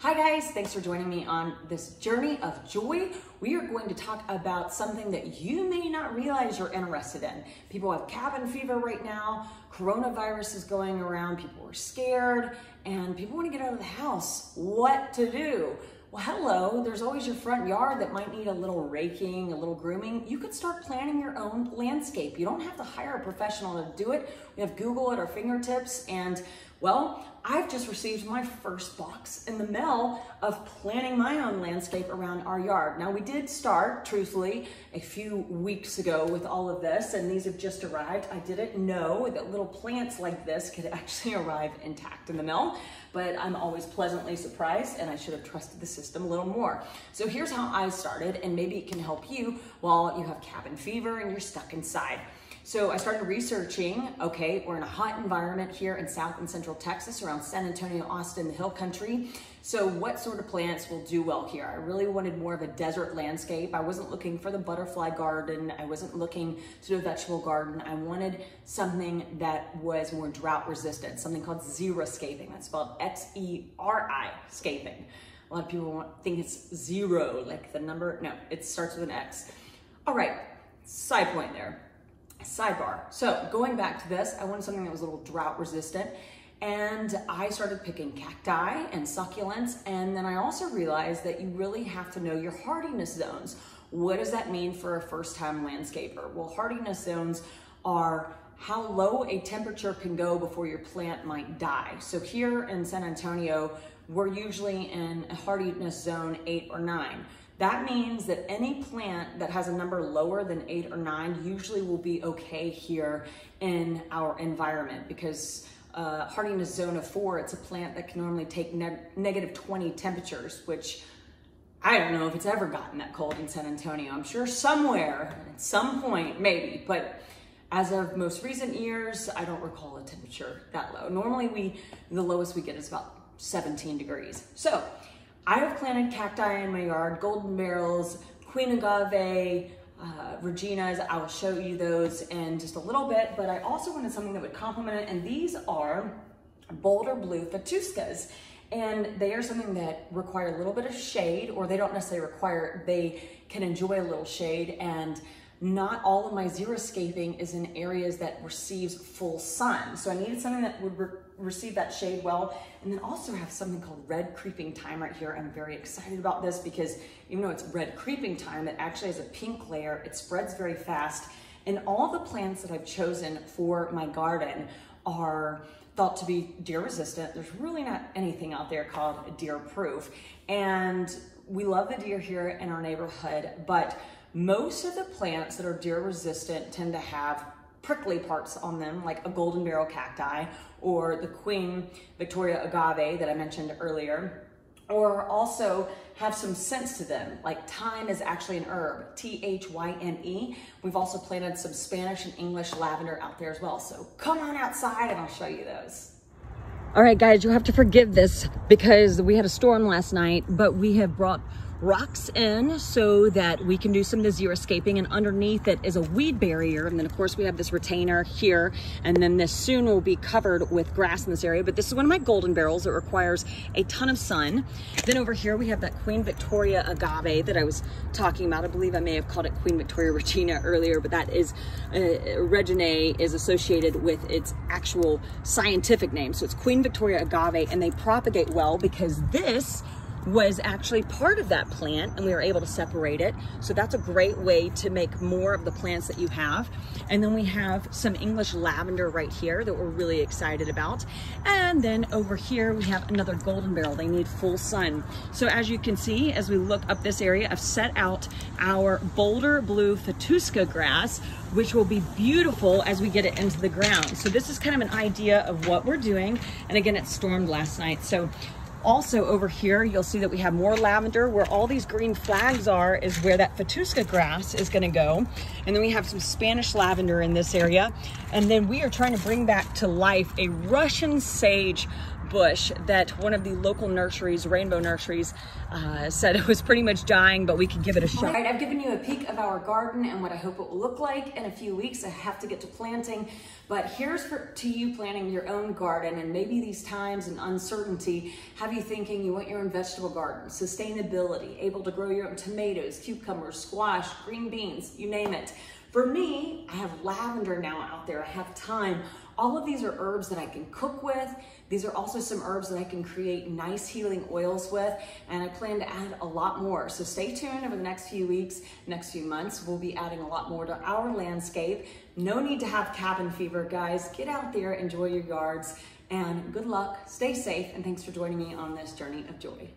Hi guys, thanks for joining me on this journey of joy. We are going to talk about something that you may not realize you're interested in. People have cabin fever right now, coronavirus is going around, people are scared, and people want to get out of the house. What to do? Well, hello, there's always your front yard that might need a little raking, a little grooming. You could start planning your own landscape. You don't have to hire a professional to do it. We have Google at our fingertips and well, I've just received my first box in the mail of planning my own landscape around our yard. Now we did start, truthfully, a few weeks ago with all of this and these have just arrived. I didn't know that little plants like this could actually arrive intact in the mail, but I'm always pleasantly surprised and I should have trusted the system a little more. So here's how I started and maybe it can help you while you have cabin fever and you're stuck inside. So I started researching, okay, we're in a hot environment here in South and Central Texas around San Antonio, Austin, the hill country. So what sort of plants will do well here? I really wanted more of a desert landscape. I wasn't looking for the butterfly garden. I wasn't looking to do a vegetable garden. I wanted something that was more drought resistant, something called xeriscaping. That's spelled X-E-R-I scaping. A lot of people want, think it's zero, like the number. No, it starts with an X. All right, side point there Sidebar. So going back to this, I wanted something that was a little drought resistant. And I started picking cacti and succulents. And then I also realized that you really have to know your hardiness zones. What does that mean for a first time landscaper? Well, hardiness zones are how low a temperature can go before your plant might die. So here in San Antonio, we're usually in a hardiness zone eight or nine. That means that any plant that has a number lower than eight or nine usually will be okay here in our environment because uh, hardiness zone of four, it's a plant that can normally take ne negative 20 temperatures, which I don't know if it's ever gotten that cold in San Antonio. I'm sure somewhere, at some point, maybe, but as of most recent years, I don't recall a temperature that low. Normally we, the lowest we get is about 17 degrees. So I have planted cacti in my yard, golden barrels, queen agave, uh, Reginas. I will show you those in just a little bit, but I also wanted something that would complement it, and these are Boulder Blue Fetuscas. And they are something that require a little bit of shade, or they don't necessarily require, they can enjoy a little shade. And not all of my xeriscaping is in areas that receives full sun. So I needed something that would receive that shade well, and then also have something called red creeping thyme right here. I'm very excited about this because even though it's red creeping thyme, it actually has a pink layer. It spreads very fast. And all the plants that I've chosen for my garden are thought to be deer resistant. There's really not anything out there called deer proof. And we love the deer here in our neighborhood, but most of the plants that are deer resistant tend to have prickly parts on them, like a golden barrel cacti or the Queen Victoria agave that I mentioned earlier, or also have some sense to them, like thyme is actually an herb, T-H-Y-M-E. We've also planted some Spanish and English lavender out there as well. So come on outside and I'll show you those. All right, guys, you have to forgive this because we had a storm last night, but we have brought rocks in so that we can do some of the xeriscaping and underneath it is a weed barrier. And then of course we have this retainer here and then this soon will be covered with grass in this area. But this is one of my golden barrels. It requires a ton of sun. Then over here we have that Queen Victoria agave that I was talking about. I believe I may have called it Queen Victoria Regina earlier but that is uh, is associated with its actual scientific name. So it's Queen Victoria agave and they propagate well because this was actually part of that plant and we were able to separate it. So that's a great way to make more of the plants that you have. And then we have some English lavender right here that we're really excited about. And then over here we have another golden barrel. They need full sun. So as you can see, as we look up this area, I've set out our Boulder Blue Fetusca grass, which will be beautiful as we get it into the ground. So this is kind of an idea of what we're doing. And again, it stormed last night. So also over here, you'll see that we have more lavender. Where all these green flags are is where that Fetusca grass is gonna go. And then we have some Spanish lavender in this area. And then we are trying to bring back to life a Russian sage bush that one of the local nurseries, Rainbow Nurseries, uh, said it was pretty much dying, but we could give it a shot. All right, I've given you a peek of our garden and what I hope it will look like in a few weeks. I have to get to planting, but here's for, to you planting your own garden and maybe these times and uncertainty have you thinking you want your own vegetable garden, sustainability, able to grow your own tomatoes, cucumbers, squash, green beans, you name it. For me, I have lavender now out there. I have thyme. All of these are herbs that I can cook with. These are also some herbs that I can create nice healing oils with, and I plan to add a lot more. So stay tuned over the next few weeks, next few months. We'll be adding a lot more to our landscape. No need to have cabin fever, guys. Get out there, enjoy your yards, and good luck, stay safe, and thanks for joining me on this journey of joy.